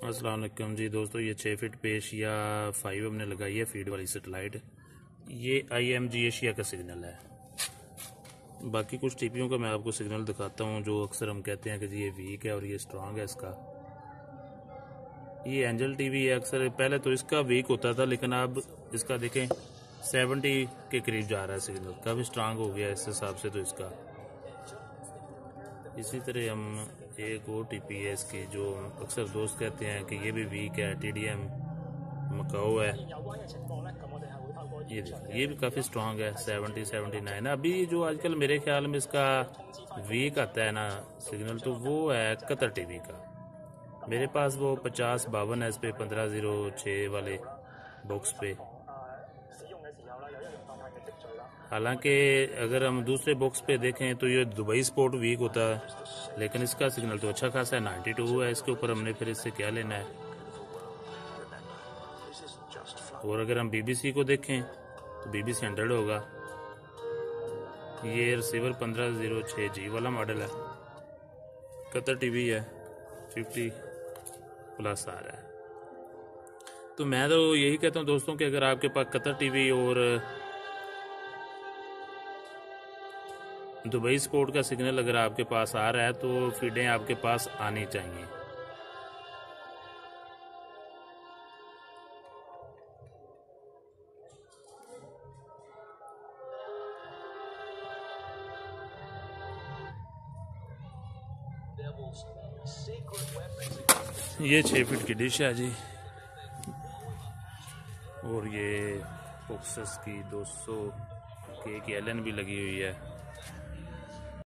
अस्सलाम वालेकुम जी दोस्तों, ये छः फिट पेश या फाइव हमने लगाई है फ़ीड वाली सेटेलाइट ये आई एम जी एशिया का सिग्नल है। बाकी कुछ टीपियों का मैं आपको सिग्नल दिखाता हूँ, जो अक्सर हम कहते हैं कि जी ये वीक है और ये स्ट्रांग है इसका। ये एंजल टीवी है अक्सर, पहले तो इसका वीक होता था, लेकिन अब इसका देखें सेवेंटी के करीब जा रहा है सिग्नल काफ़ी स्ट्रांग हो गया इस हिसाब से तो इसका। इसी तरह हम एक ओ टी पी है इसकी जो अक्सर दोस्त कहते हैं कि ये भी वीक है टी डी एम मकाओ है। ये ये भी काफ़ी स्ट्रांग है सेवेंटी सेवेंटी नाइन अभी जो आजकल मेरे ख्याल में इसका वीक आता है ना सिग्नल तो वो है कतर टीवी का। मेरे पास वो पचास बावन है इस पे, पंद्रह ज़ीरो छः वाले बॉक्स पे। हालाँकि अगर हम दूसरे बॉक्स पे देखें तो ये दुबई स्पोर्ट वीक होता है, लेकिन इसका सिग्नल तो अच्छा खासा है नाइन्टी टू है, इसके ऊपर हमने फिर इससे क्या लेना है? और अगर हम बीबीसी को देखें तो बीबीसी हंड्रेड होगा। ये रिसीवर पंद्रह ज़ीरो छः जी वाला मॉडल है। कतर टीवी है फिफ्टी प्लस आ रहा है। तो मैं तो यही कहता हूँ दोस्तों कि अगर आपके पास कतर टीवी और, दुबई स्पोर्ट का सिग्नल अगर आपके पास आ रहा है तो फीडें आपके पास आनी चाहिए। ये छः फीट की डिश है जी। और ये फोक्सस की 200 के एक एलन भी लगी हुई है।